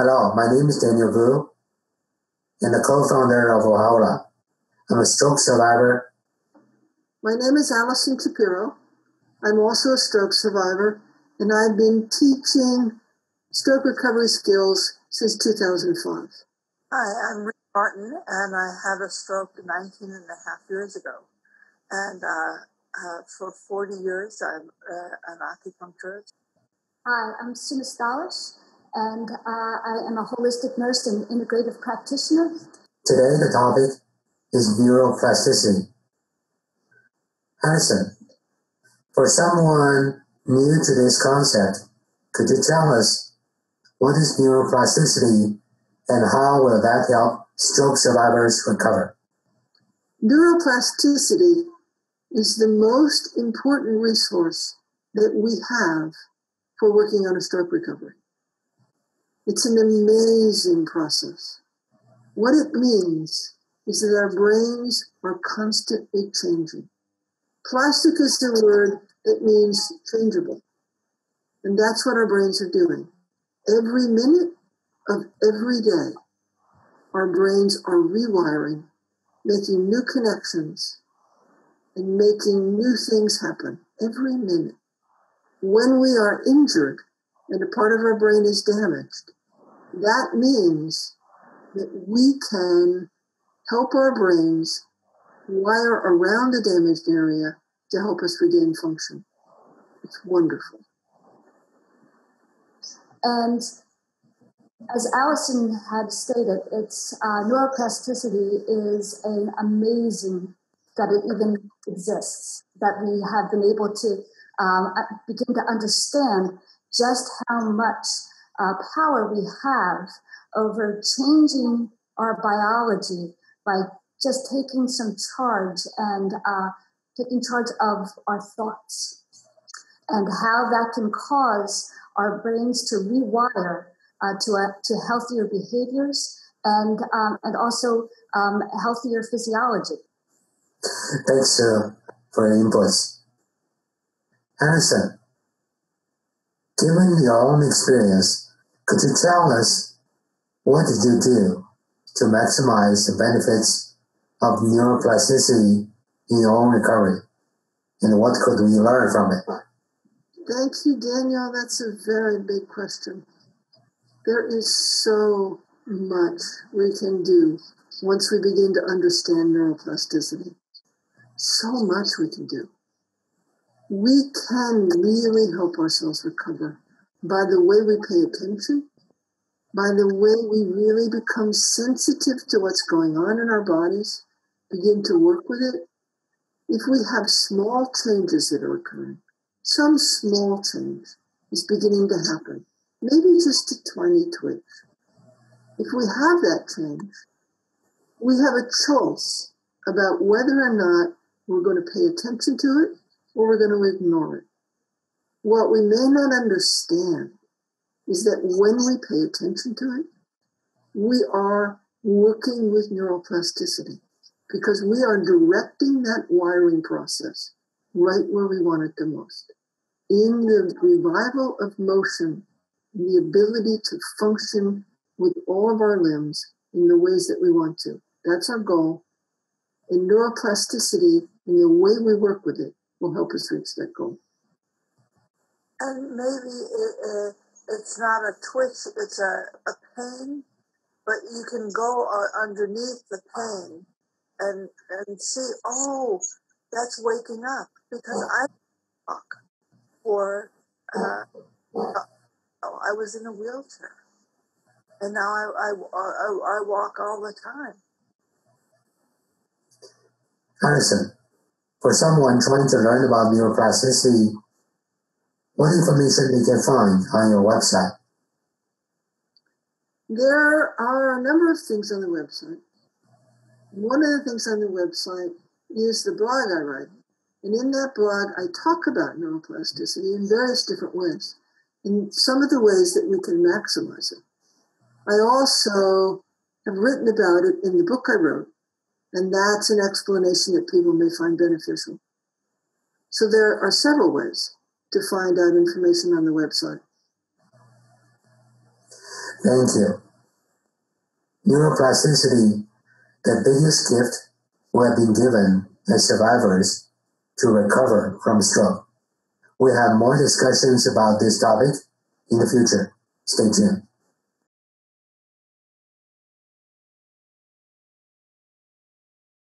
Hello, my name is Daniel Vu, and the co-founder of Wohaula. I'm a stroke survivor. My name is Allison Shapiro. I'm also a stroke survivor, and I've been teaching stroke recovery skills since 2005. Hi, I'm Rick Martin, and I had a stroke 19 and a half years ago. And uh, uh, for 40 years, I'm uh, an acupuncturist. Hi, I'm Suna Stalish, and uh, I am a holistic nurse and integrative practitioner. Today, the topic is neuroplasticity. Allison, for someone new to this concept, could you tell us what is neuroplasticity and how will that help stroke survivors recover? Neuroplasticity is the most important resource that we have for working on a stroke recovery. It's an amazing process. What it means is that our brains are constantly changing. Plastic is the word that means changeable. And that's what our brains are doing. Every minute of every day, our brains are rewiring, making new connections, and making new things happen every minute. When we are injured and a part of our brain is damaged, that means that we can help our brains wire around the damaged area to help us regain function. It's wonderful. And as Allison had stated, it's uh, neuroplasticity is an amazing that it even exists, that we have been able to um, begin to understand just how much uh, power we have over changing our biology by just taking some charge and uh, taking charge of our thoughts and how that can cause our brains to rewire uh, to, a, to healthier behaviors and, um, and also um, healthier physiology. Thanks uh, for your inputs. Allison, given your own experience, could you tell us what did you do to maximize the benefits of neuroplasticity in your own recovery? And what could we learn from it? Thank you, Daniel. That's a very big question. There is so much we can do once we begin to understand neuroplasticity. So much we can do. We can really help ourselves recover by the way we pay attention, by the way we really become sensitive to what's going on in our bodies, begin to work with it. If we have small changes that are occurring, some small change is beginning to happen, maybe just a tiny twitch. If we have that change, we have a choice about whether or not we're going to pay attention to it or we're going to ignore it. What we may not understand is that when we pay attention to it, we are working with neuroplasticity because we are directing that wiring process right where we want it the most. In the revival of motion, the ability to function with all of our limbs in the ways that we want to. That's our goal. And neuroplasticity and the way we work with it will help us reach that goal. And maybe it, uh, it's not a twitch, it's a, a pain, but you can go uh, underneath the pain and, and see, oh, that's waking up because I walk or uh, I was in a wheelchair and now I, I, I, I walk all the time. Allison, for someone trying to learn about neuroplasticity, what information they can find on your website? There are a number of things on the website. One of the things on the website is the blog I write. And in that blog, I talk about neuroplasticity in various different ways, in some of the ways that we can maximize it. I also have written about it in the book I wrote, and that's an explanation that people may find beneficial. So there are several ways to find out information on the website. Thank you. Neuroplasticity, the biggest gift we have been given as survivors to recover from stroke. We have more discussions about this topic in the future. Stay tuned.